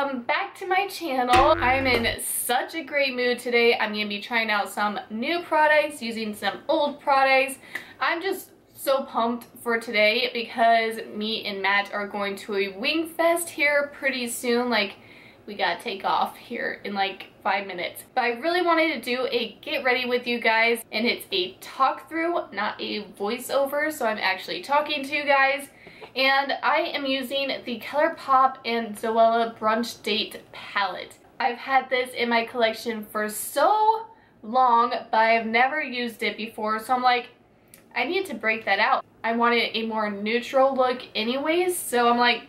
welcome back to my channel. I'm in such a great mood today. I'm going to be trying out some new products, using some old products. I'm just so pumped for today because me and Matt are going to a wing fest here pretty soon. Like, we gotta take off here in like five minutes. But I really wanted to do a get ready with you guys and it's a talk through, not a voiceover. So I'm actually talking to you guys and I am using the ColourPop and Zoella Brunch Date palette. I've had this in my collection for so long, but I've never used it before, so I'm like, I need to break that out. I wanted a more neutral look anyways, so I'm like,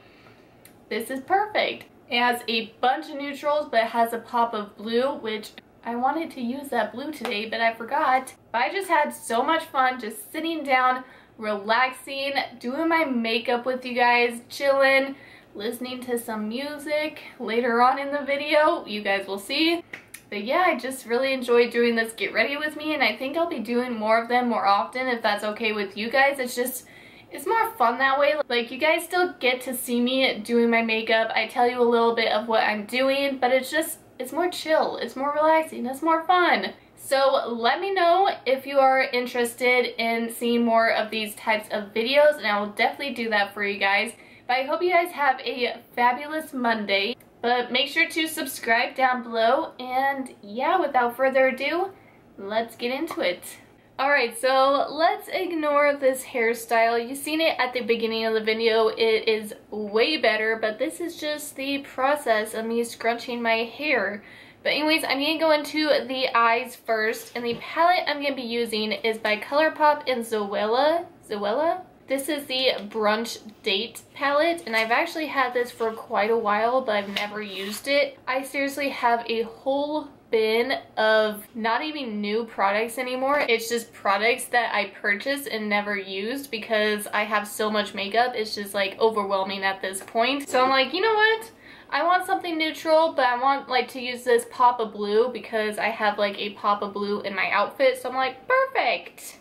this is perfect. It has a bunch of neutrals, but it has a pop of blue, which I wanted to use that blue today, but I forgot. But I just had so much fun just sitting down relaxing, doing my makeup with you guys, chilling, listening to some music. Later on in the video, you guys will see. But yeah, I just really enjoy doing this get ready with me and I think I'll be doing more of them more often if that's okay with you guys. It's just, it's more fun that way. Like you guys still get to see me doing my makeup. I tell you a little bit of what I'm doing, but it's just, it's more chill. It's more relaxing. It's more fun. So let me know if you are interested in seeing more of these types of videos and I will definitely do that for you guys. But I hope you guys have a fabulous Monday. But make sure to subscribe down below and yeah, without further ado, let's get into it. Alright, so let's ignore this hairstyle. You've seen it at the beginning of the video. It is way better, but this is just the process of me scrunching my hair. But anyways, I'm going to go into the eyes first. And the palette I'm going to be using is by ColourPop and Zoella. Zoella? This is the Brunch Date palette. And I've actually had this for quite a while, but I've never used it. I seriously have a whole bin of not even new products anymore. It's just products that I purchased and never used because I have so much makeup. It's just like overwhelming at this point. So I'm like, you know what? I want something neutral, but I want like to use this pop of blue because I have like a pop of blue in my outfit. So I'm like, perfect.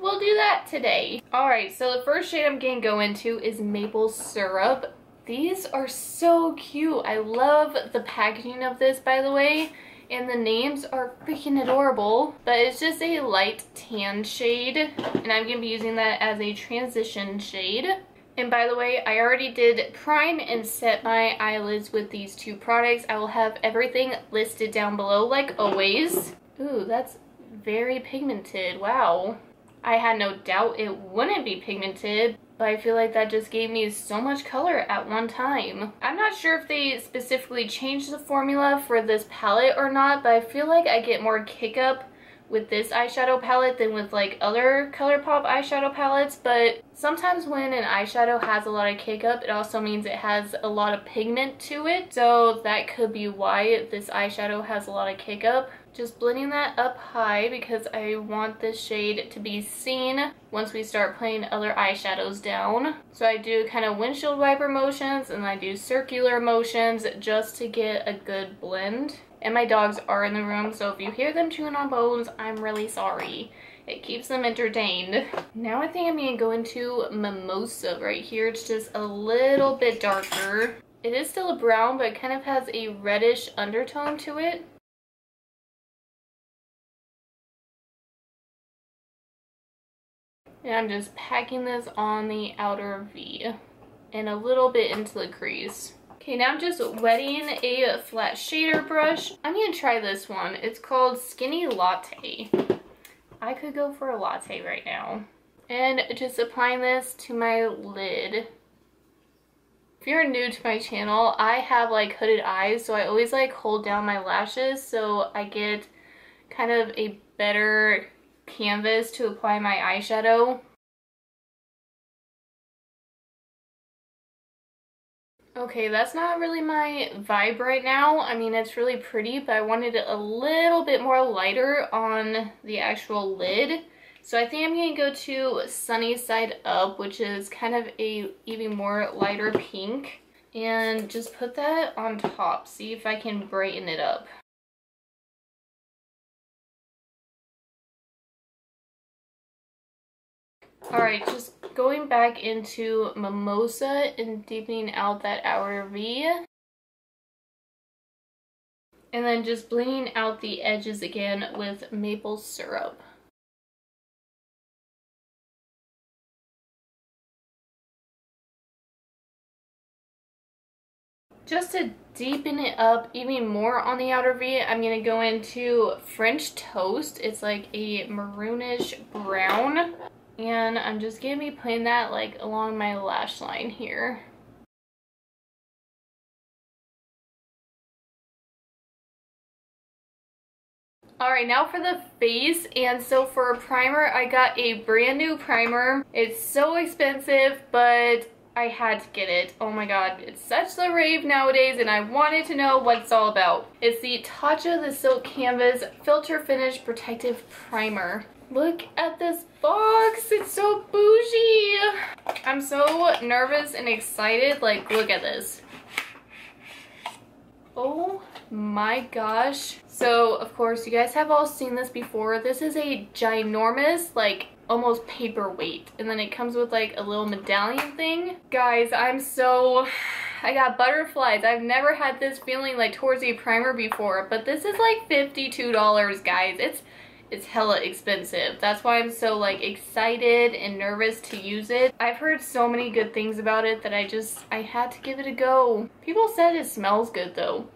We'll do that today. Alright, so the first shade I'm going to go into is Maple Syrup. These are so cute. I love the packaging of this, by the way. And the names are freaking adorable. But it's just a light tan shade. And I'm going to be using that as a transition shade. And by the way, I already did prime and set my eyelids with these two products. I will have everything listed down below like always. Ooh, that's very pigmented. Wow. I had no doubt it wouldn't be pigmented, but I feel like that just gave me so much color at one time. I'm not sure if they specifically changed the formula for this palette or not, but I feel like I get more kick up with this eyeshadow palette than with like other ColourPop eyeshadow palettes, but sometimes when an eyeshadow has a lot of cake up, it also means it has a lot of pigment to it. So that could be why this eyeshadow has a lot of cake up. Just blending that up high because I want this shade to be seen once we start playing other eyeshadows down. So I do kind of windshield wiper motions and I do circular motions just to get a good blend. And my dogs are in the room, so if you hear them chewing on bones, I'm really sorry. It keeps them entertained. Now I think I'm to go into Mimosa right here. It's just a little bit darker. It is still a brown, but it kind of has a reddish undertone to it. And I'm just packing this on the outer V and a little bit into the crease. Okay, now I'm just wetting a flat shader brush. I'm gonna try this one. It's called Skinny Latte. I could go for a latte right now. And just applying this to my lid. If you're new to my channel, I have like hooded eyes, so I always like hold down my lashes so I get kind of a better canvas to apply my eyeshadow. Okay, that's not really my vibe right now. I mean, it's really pretty, but I wanted it a little bit more lighter on the actual lid. So I think I'm going to go to Sunny Side Up, which is kind of a even more lighter pink. And just put that on top. See if I can brighten it up. Alright, just going back into Mimosa and deepening out that outer V. And then just blending out the edges again with maple syrup. Just to deepen it up even more on the outer V, I'm going to go into French Toast. It's like a maroonish brown. And I'm just going to be putting that like along my lash line here. Alright, now for the face. And so for a primer, I got a brand new primer. It's so expensive, but I had to get it. Oh my god, it's such the rave nowadays and I wanted to know what it's all about. It's the Tatcha the Silk Canvas Filter Finish Protective Primer. Look at this box. It's so bougie. I'm so nervous and excited. Like, look at this. Oh my gosh. So, of course, you guys have all seen this before. This is a ginormous, like, almost paperweight. And then it comes with, like, a little medallion thing. Guys, I'm so... I got butterflies. I've never had this feeling, like, towards a primer before. But this is, like, $52, guys. It's it's hella expensive. That's why I'm so like excited and nervous to use it. I've heard so many good things about it that I just, I had to give it a go. People said it smells good though.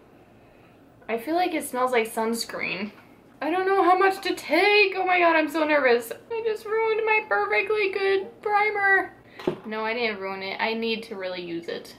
I feel like it smells like sunscreen. I don't know how much to take. Oh my god, I'm so nervous. I just ruined my perfectly good primer. No, I didn't ruin it. I need to really use it.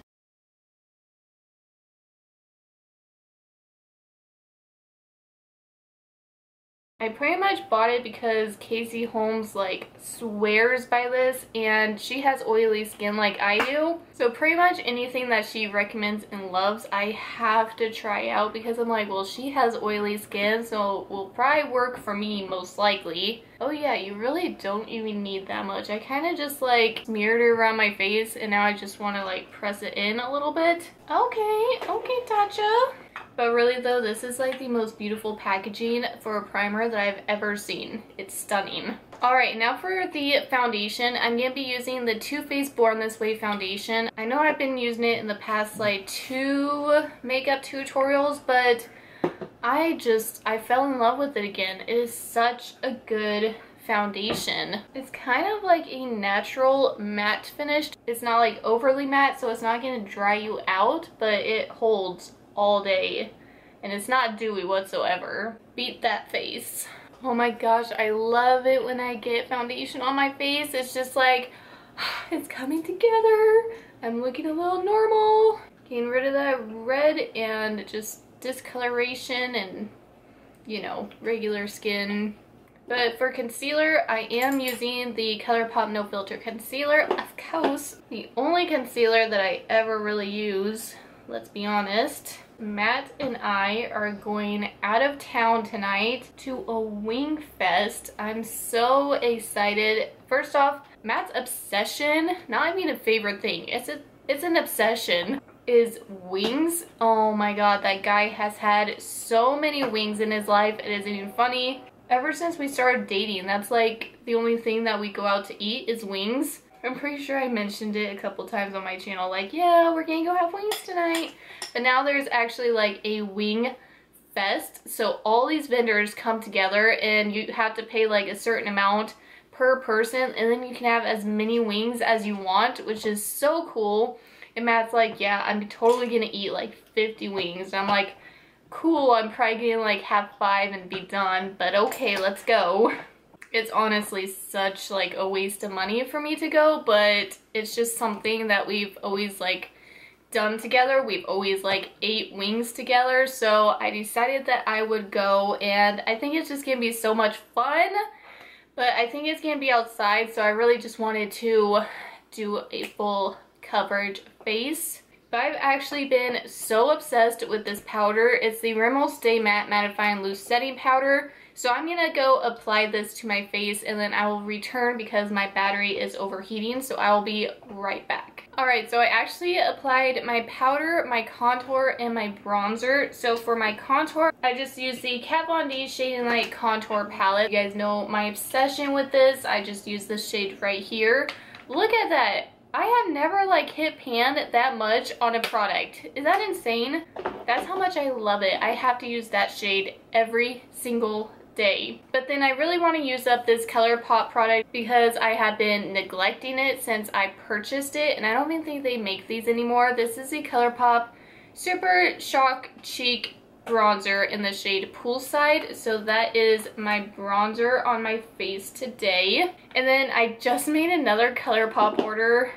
I pretty much bought it because Casey Holmes like swears by this and she has oily skin like I do. So pretty much anything that she recommends and loves I have to try out because I'm like well she has oily skin so it will probably work for me most likely. Oh yeah you really don't even need that much. I kind of just like smeared it around my face and now I just want to like press it in a little bit. Okay, okay Tatcha. But really though, this is like the most beautiful packaging for a primer that I've ever seen. It's stunning. Alright, now for the foundation, I'm going to be using the Too Faced Born This Way foundation. I know I've been using it in the past like two makeup tutorials, but I just, I fell in love with it again. It is such a good foundation. It's kind of like a natural matte finish. It's not like overly matte, so it's not going to dry you out, but it holds all day and it's not dewy whatsoever. Beat that face. Oh my gosh, I love it when I get foundation on my face. It's just like, it's coming together. I'm looking a little normal. Getting rid of that red and just discoloration and, you know, regular skin. But for concealer, I am using the ColourPop No Filter Concealer. Of course, the only concealer that I ever really use, let's be honest. Matt and I are going out of town tonight to a wing fest. I'm so excited. First off, Matt's obsession, not I mean a favorite thing, it's a it's an obsession, is wings. Oh my god, that guy has had so many wings in his life. It isn't even funny. Ever since we started dating, that's like the only thing that we go out to eat is wings. I'm pretty sure I mentioned it a couple times on my channel, like, yeah, we're gonna go have wings tonight. But now there's actually like a wing fest. So all these vendors come together and you have to pay like a certain amount per person and then you can have as many wings as you want, which is so cool. And Matt's like, yeah, I'm totally gonna eat like 50 wings. And I'm like, cool, I'm probably gonna like have five and be done, but okay, let's go. it's honestly such like a waste of money for me to go, but it's just something that we've always like done together. We've always like ate wings together. So I decided that I would go and I think it's just gonna be so much fun. But I think it's gonna be outside. So I really just wanted to do a full coverage face. But I've actually been so obsessed with this powder. It's the Rimmel Stay Matte Mattifying Loose Setting Powder. So I'm going to go apply this to my face and then I will return because my battery is overheating. So I will be right back. Alright, so I actually applied my powder, my contour, and my bronzer. So for my contour, I just used the Kat Von D Shade and Light Contour Palette. You guys know my obsession with this. I just use this shade right here. Look at that I have never like hit pan that much on a product. Is that insane? That's how much I love it. I have to use that shade every single day. But then I really want to use up this ColourPop product because I have been neglecting it since I purchased it and I don't even think they make these anymore. This is the ColourPop Super Shock Cheek bronzer in the shade Poolside. So that is my bronzer on my face today. And then I just made another ColourPop order.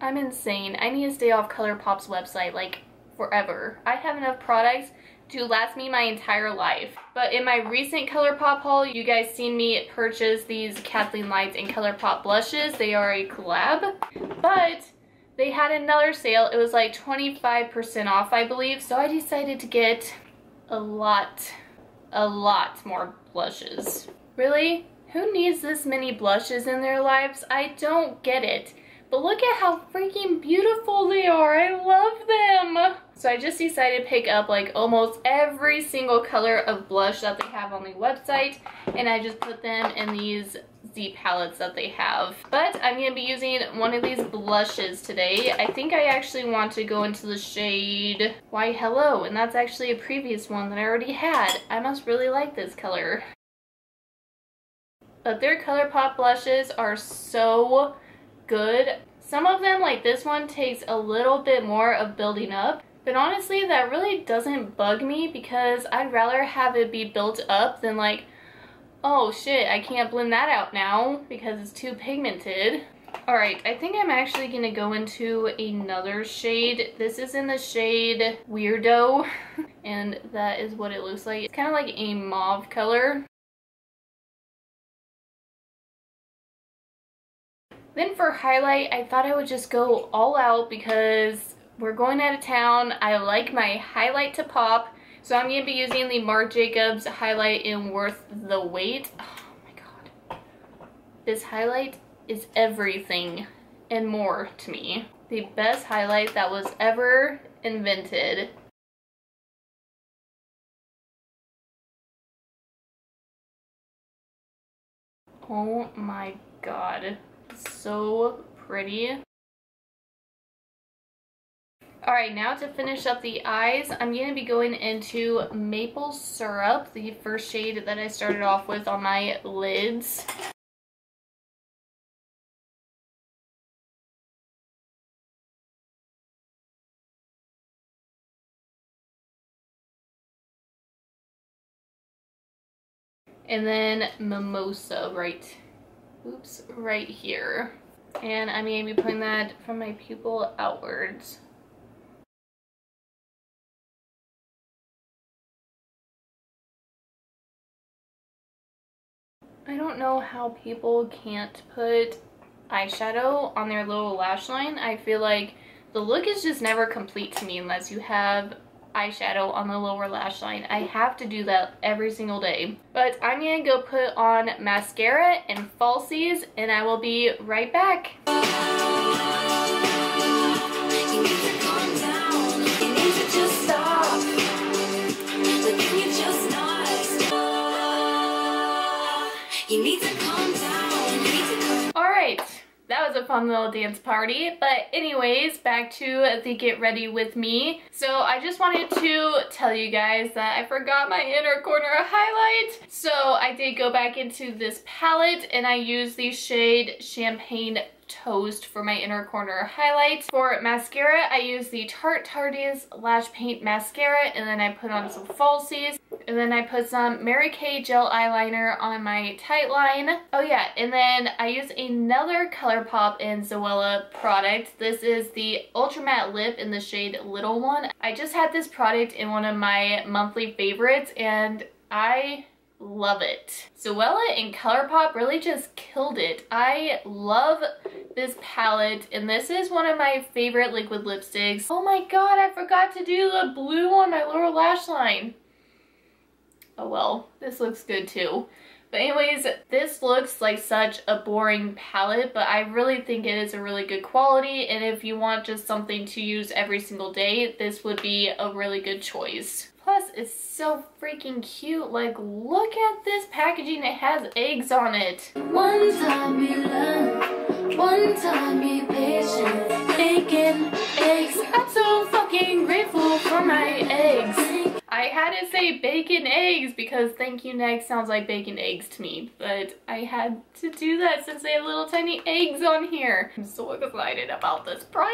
I'm insane. I need to stay off ColourPop's website like forever. I have enough products to last me my entire life. But in my recent ColourPop haul, you guys seen me purchase these Kathleen Lights and ColourPop blushes. They are a collab. But they had another sale. It was like 25% off, I believe. So I decided to get a lot, a lot more blushes. Really? Who needs this many blushes in their lives? I don't get it. But look at how freaking beautiful they are. I love them. So I just decided to pick up like almost every single color of blush that they have on the website. And I just put them in these Z palettes that they have. But I'm going to be using one of these blushes today. I think I actually want to go into the shade Why Hello. And that's actually a previous one that I already had. I must really like this color. But their ColourPop blushes are so good. Some of them, like this one, takes a little bit more of building up. But honestly, that really doesn't bug me because I'd rather have it be built up than like, oh shit, I can't blend that out now because it's too pigmented. Alright, I think I'm actually going to go into another shade. This is in the shade Weirdough, and that is what it looks like. It's kind of like a mauve color. Then for highlight, I thought I would just go all out because we're going out of town. I like my highlight to pop. So I'm going to be using the Marc Jacobs highlight in Worth the Wait. Oh my god. This highlight is everything and more to me. The best highlight that was ever invented. Oh my god so pretty. Alright, now to finish up the eyes, I'm going to be going into Maple Syrup, the first shade that I started off with on my lids. And then Mimosa right oops, right here. And I'm going to be putting that from my pupil outwards. I don't know how people can't put eyeshadow on their lower lash line. I feel like the look is just never complete to me unless you have eyeshadow on the lower lash line. I have to do that every single day. But I'm going to go put on mascara and falsies and I will be right back. Fun little dance party. But anyways, back to the get ready with me. So I just wanted to tell you guys that I forgot my inner corner highlight. So I did go back into this palette and I used the shade Champagne Toast for my inner corner highlights. For mascara, I use the Tarte Tartiest Lash Paint Mascara and then I put on some falsies. And then I put some Mary Kay gel eyeliner on my tight line. Oh yeah, and then I use another ColourPop and Zoella product. This is the Ultra Matte Lip in the shade Little One. I just had this product in one of my monthly favorites and I love it. Zoella and ColourPop really just killed it. I love this palette and this is one of my favorite liquid lipsticks. Oh my god, I forgot to do the blue on my lower lash line. Oh well, this looks good too. But anyways, this looks like such a boring palette, but I really think it is a really good quality, and if you want just something to use every single day, this would be a really good choice. Is so freaking cute. Like, look at this packaging. It has eggs on it. One time you learn, one time you patient, bacon, eggs. I'm so fucking grateful for my eggs. I had to say bacon eggs because thank you next sounds like bacon eggs to me, but I had to do that since they have little tiny eggs on here. I'm so excited about this primer.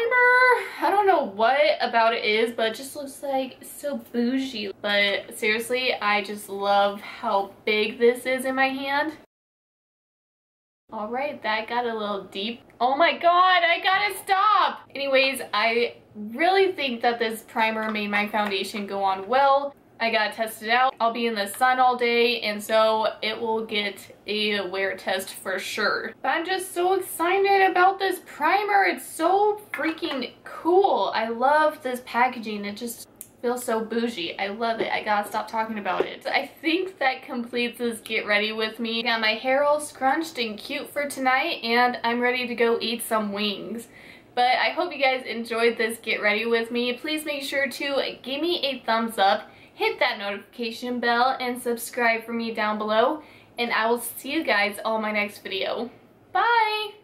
I don't know what about it is, but it just looks like so bougie. But seriously, I just love how big this is in my hand. Alright, that got a little deep. Oh my god, I gotta stop! Anyways, I really think that this primer made my foundation go on well. I gotta test it out. I'll be in the sun all day and so it will get a wear test for sure. But I'm just so excited about this primer. It's so freaking cool. I love this packaging. It just feels so bougie. I love it. I gotta stop talking about it. I think that completes this get ready with me. Got my hair all scrunched and cute for tonight and I'm ready to go eat some wings. But I hope you guys enjoyed this get ready with me. Please make sure to give me a thumbs up, hit that notification bell, and subscribe for me down below. And I will see you guys on my next video. Bye!